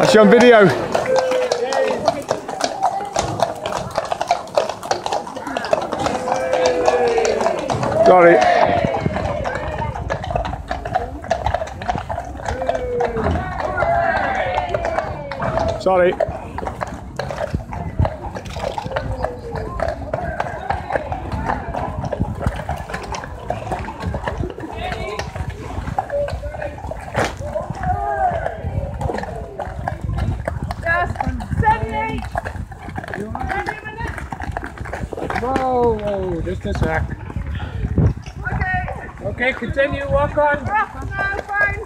That's you on video. Sorry. Sorry. Whoa, whoa, just a sec. Okay. Okay, continue, walk on. Oh, no, fine.